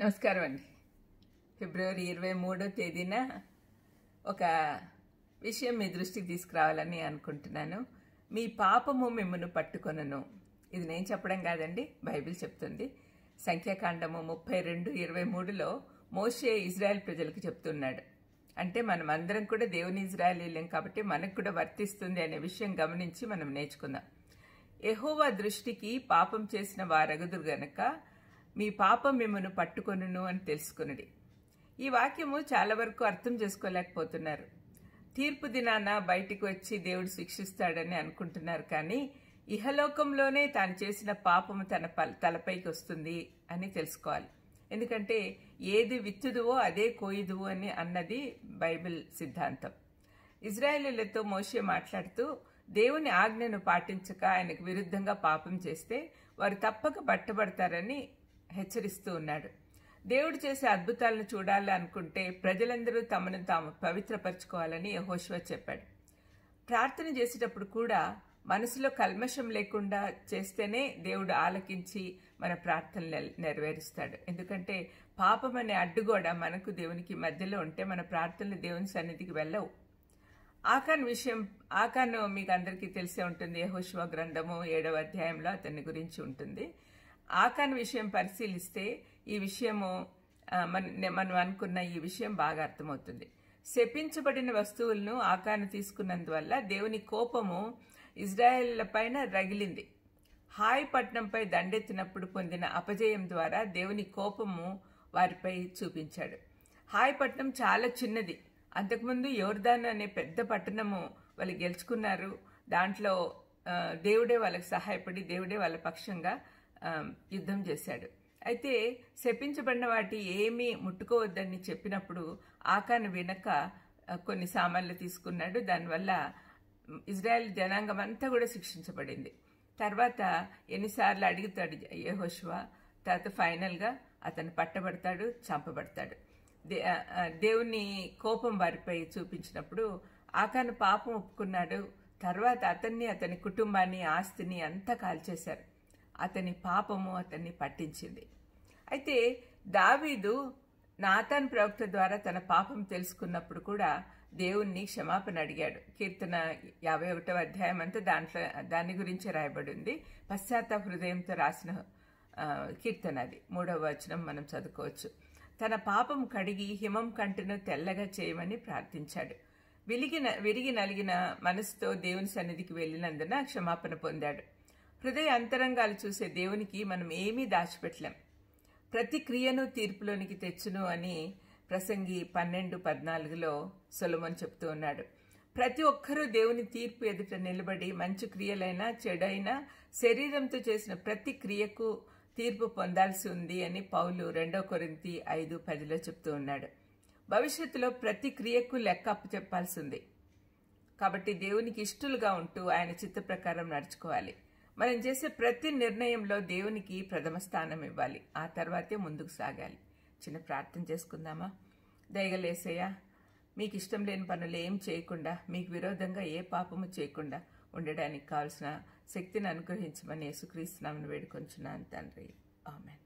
నమస్కారం అండి. ఫిబ్రవరి ఇరవై మూడో తేదీన ఒక విషయం మీ దృష్టికి తీసుకురావాలని అనుకుంటున్నాను. మీ పాపము మిమ్మల్ని పట్టుకొనను. ఇది నేను చెప్పడం కాదండి బైబిల్ చెప్తుంది. సంఖ్యాకాండము ముప్పై రెండు ఇరవై మూడులో మోషే ఇజ్రాయెల్ ప్రజలకు చెప్తున్నాడు. అంటే మనం అందరం కూడా దేవుని ఇజ్రాయలీలం కాబట్టి మనకు కూడా వర్తిస్తుంది అనే విషయం గమనించి మనం నేర్చుకుందాం. ఎహోవా దృష్టికి పాపం చేసిన వారగదురు గనక మీ పాపం మిమ్మను పట్టుకొనును అని తెలుసుకునడి ఈ వాక్యము చాలా వరకు అర్థం చేసుకోలేకపోతున్నారు. తీర్పు దినాన బయటికి వచ్చి దేవుడు శిక్షిస్తాడని అనుకుంటున్నారు కానీ ఇహలోకంలోనే తాను చేసిన పాపము తన పల- తలపైకి వస్తుంది అని తెలుసుకోవాలి. ఎందుకంటే ఏది విత్తుదువో అదే కోయుదువు అని అన్నది బైబిల్ సిద్ధాంతం. ఇజ్రాయేలీలతో మోషే మాట్లాడుతూ దేవుని ఆజ్ఞను పాటించక ఆయనకు విరుద్ధంగా పాపం చేస్తే వారు తప్పక పట్టబడతారని హెచ్చరిస్తూ ఉన్నాడు. దేవుడు చేసే అద్భుతాలను చూడాలి అనుకుంటే ప్రజలందరూ తమను తాము పవిత్రపరచుకోవాలని యహోష్వా చెప్పాడు. ప్రార్థన చేసేటప్పుడు కూడా మనసులో కల్మషం లేకుండా చేస్తేనే దేవుడు ఆలకించి మన ప్రార్థనలు నెల- నెరవేరుస్తాడు. ఎందుకంటే పాపం అనే అడ్డుగోడ మనకు దేవునికి మధ్యలో ఉంటే మన ప్రార్థనలు దేవుని సన్నిధికి వెళ్ళవు. ఆకాన్ విషయం ఆకాను మీకు అందరికీ తెలిసే ఉంటుంది. యెహోషువ గ్రంథము ఏడవ అధ్యాయంలో అతని గురించి ఉంటుంది. ఆకాన్ విషయం పరిశీలిస్తే ఈ విషయము మన మనం అనుకున్న ఈ విషయం బాగా అర్థమవుతుంది. శపించబడిన వస్తువులను ఆకాను తీసుకున్నందువల్ల దేవుని కోపము ఇజ్రాయేళ్ళ పైన రగిలింది. హాయ్ పట్నంపై దండెత్తినప్పుడు పొందిన అపజయం ద్వారా దేవుని కోపము వారిపై చూపించాడు. హాయ్ పట్నం చాలా చిన్నది. అంతకుముందు యోర్దాన్ అనే పెద్ద పట్టణము వాళ్ళు గెలుచుకున్నారు. దాంట్లో దేవుడే వాళ్ళకి సహాయపడి దేవుడే వాళ్ళ పక్షంగా యుద్ధం చేశాడు. అయితే శపించబడిన వాటి ఏమీ ముట్టుకోవద్దని చెప్పినప్పుడు ఆకాను వినక కొన్ని సామాన్లు తీసుకున్నాడు. దానివల్ల ఇజ్రాయెల్ జనాంగం అంతా కూడా శిక్షించబడింది. తర్వాత ఎన్నిసార్లు అడుగుతాడు యెహోషువ. తర్వాత ఫైనల్గా అతను పట్టబడతాడు చంపబడతాడు. దే- దేవుని కోపం వారిపై చూపించినప్పుడు ఆకాను పాపం ఒప్పుకున్నాడు. తర్వాత అతన్ని అతని కుటుంబాన్ని ఆస్తిని అంతా కాల్చేశారు. అతని పాపము అతన్ని పట్టించింది. అయితే దావీదు నాతాన్ ప్రవక్త ద్వారా తన పాపం తెలుసుకున్నప్పుడు కూడా దేవుణ్ణి క్షమాపణ అడిగాడు. కీర్తన యాభై ఒకటవ అధ్యాయం అంతా దాంట్లో దాని గురించి రాయబడి ఉంది పశ్చాత్తాప హృదయంతో రాసిన కీర్తన అది. మూడవ వచనం మనం చదువుకోవచ్చు. తన పాపం కడిగి హిమం కంటిను తెల్లగా చేయమని ప్రార్థించాడు. విలిగిన విరిగి నలిగిన మనసుతో దేవుని సన్నిధికి వెళ్ళినందున క్షమాపణ పొందాడు. హృదయ అంతరంగాలు చూసే దేవునికి మనం ఏమీ దాచిపెట్టలేం. ప్రతి క్రియను తీర్పులోనికి తెచ్చును అని ప్రసంగి పన్నెండు పద్నాలుగులో సొలమన్ చెప్తూ ఉన్నాడు. ప్రతి ఒక్కరూ దేవుని తీర్పు ఎదుట నిలబడి మంచి క్రియలైనా చెడైనా శరీరంతో చేసిన ప్రతి క్రియకు తీర్పు పొందాల్సి ఉంది అని పౌలు రెండో కొరింతి ఐదు పదిలో చెప్తూ ఉన్నాడు. భవిష్యత్తులో ప్రతి క్రియకు లెక్క అప్పచెప్పాల్సి ఉంది. కాబట్టి దేవునికి ఇష్టలుగా ఉంటూ ఆయన చిత్త ప్రకారం నడుచుకోవాలి. మనం చేసే ప్రతి నిర్ణయంలో దేవునికి ప్రథమ స్థానం ఇవ్వాలి. ఆ తర్వాతే ముందుకు సాగాలి. చిన్న ప్రార్థన చేసుకుందామా? దయగలేసయ్యా మీకు ఇష్టం లేని పనులు ఏం చేయకుండా మీకు విరోధంగా ఏ పాపము చేయకుండా ఉండడానికి కావలసిన శక్తిని అనుగ్రహించమని యేసుక్రీస్తునామని వేడుకొంచున్నాను తండ్రి. ఆమెన్.